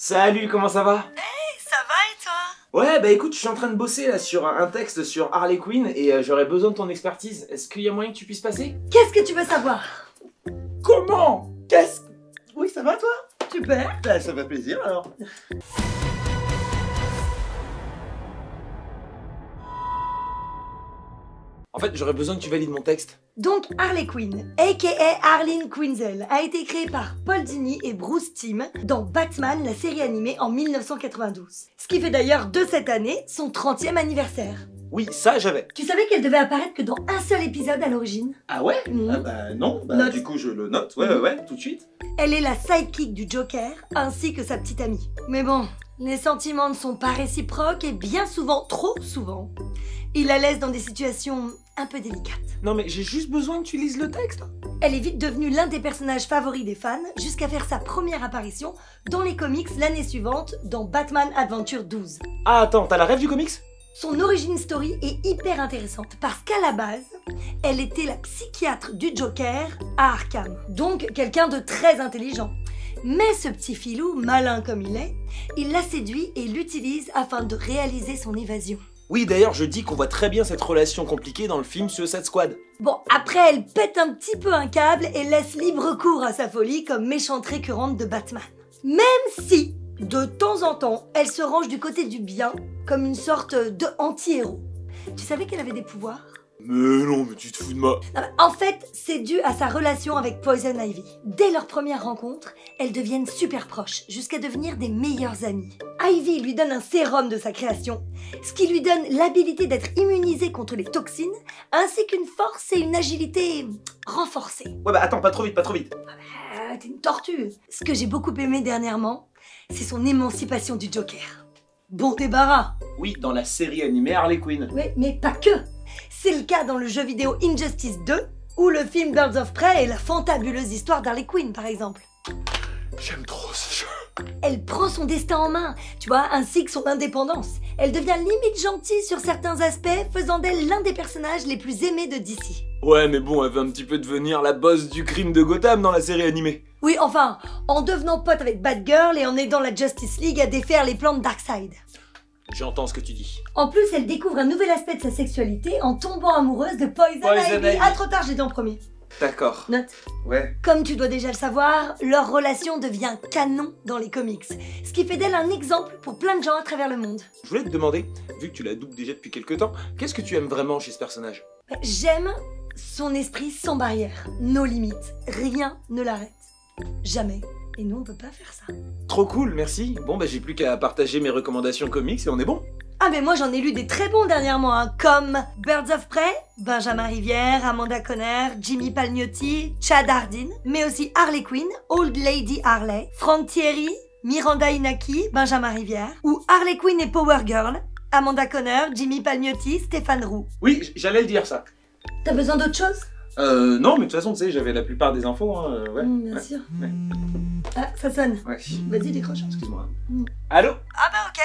Salut, comment ça va? Ça va et toi? Ouais, bah écoute, je suis en train de bosser là sur un texte sur Harley Quinn et euh, j'aurais besoin de ton expertise. Est-ce qu'il y a moyen que tu puisses passer? Qu'est-ce que tu veux savoir? Comment? Qu'est-ce Oui, ça va toi? Super. Bah, ça fait plaisir alors. En fait, j'aurais besoin que tu valides mon texte. Donc Harley Quinn, aka Arlene Quinzel, a été créée par Paul Dini et Bruce Timm dans Batman, la série animée en 1992. Ce qui fait d'ailleurs de cette année son 30e anniversaire. Oui, ça j'avais. Tu savais qu'elle devait apparaître que dans un seul épisode à l'origine? Ah ouais? Mhm. Ah bah non, bah Note. du coup je le note, ouais ouais ouais, tout de suite. Elle est la sidekick du Joker ainsi que sa petite amie. Mais bon, les sentiments ne sont pas réciproques et bien souvent, trop souvent, il la laisse dans des situations un peu délicates. Non mais j'ai juste besoin que tu lises le texte. Elle est vite devenue l'un des personnages favoris des fans jusqu'à faire sa première apparition dans les comics l'année suivante dans Batman Adventure 12. Ah attends, t'as la rêve du comics? Son origin story est hyper intéressante parce qu'à la base, elle était la psychiatre du Joker à Arkham, donc quelqu'un de très intelligent. Mais ce petit filou, malin comme il est, il la séduit et l'utilise afin de réaliser son évasion. Oui, d'ailleurs, je dis qu'on voit très bien cette relation compliquée dans le film Suicide Squad. Bon, après, elle pète un petit peu un câble et laisse libre cours à sa folie comme méchante récurrente de Batman. Même si, de temps en temps, elle se range du côté du bien, comme une sorte de anti-héros. Tu savais qu'elle avait des pouvoirs? Mais non, mais tu te fous de moi. Non, En fait, c'est dû à sa relation avec Poison Ivy. Dès leur première rencontre, elles deviennent super proches, jusqu'à devenir des meilleures amies. Ivy lui donne un sérum de sa création, ce qui lui donne l'habilité d'être immunisée contre les toxines, ainsi qu'une force et une agilité renforcées. Ouais bah attends, pas trop vite, pas trop vite. Ah, t'es une tortue. Ce que j'ai beaucoup aimé dernièrement, c'est son émancipation du Joker. Bon débarras. Oui, dans la série animée Harley Quinn. Oui, mais pas que. C'est le cas dans le jeu vidéo Injustice 2 ou le film Birds of Prey et la fantabuleuse histoire d'Harley Quinn par exemple. J'aime trop ce jeu. Elle prend son destin en main, tu vois, ainsi que son indépendance. Elle devient limite gentille sur certains aspects, faisant d'elle l'un des personnages les plus aimés de DC. Ouais, mais bon, elle veut un petit peu devenir la boss du crime de Gotham dans la série animée. Oui, enfin, en devenant pote avec Batgirl et en aidant la Justice League à défaire les plans de Darkseid. J'entends ce que tu dis. En plus, elle découvre un nouvel aspect de sa sexualité en tombant amoureuse de Poison, Poison Ivy. Ivy. Ah, trop tard, j'ai dit en premier. D'accord. Note. Ouais. Comme tu dois déjà le savoir, leur relation devient canon dans les comics, ce qui fait d'elle un exemple pour plein de gens à travers le monde. Je voulais te demander, vu que tu la doubles déjà depuis quelques temps, qu'est-ce que tu aimes vraiment chez ce personnage? J'aime son esprit sans barrière, nos limites, rien ne l'arrête. Jamais. Et nous, on peut pas faire ça. Trop cool, merci. Bon, bah j'ai plus qu'à partager mes recommandations comics et on est bon. Ah mais moi j'en ai lu des très bons dernièrement, hein, comme Birds of Prey, Benjamin Rivière, Amanda Conner, Jimmy Palmiotti, Chad Hardin, mais aussi Harley Quinn, Old Lady Harley, Frank Thierry, Miranda Inaki, Benjamin Rivière, ou Harley Quinn et Power Girl, Amanda Conner, Jimmy Palmiotti, Stéphane Roux. Oui, j'allais le dire ça. T'as besoin d'autre chose? Euh, non, mais de toute façon, tu sais, j'avais la plupart des infos, hein, euh, ouais. Mm, Bien ouais, sûr. ouais. Ah, ça sonne. Ouais. Vas-y, décroche. Excuse-moi. Mm. Allô? Ah bah ok,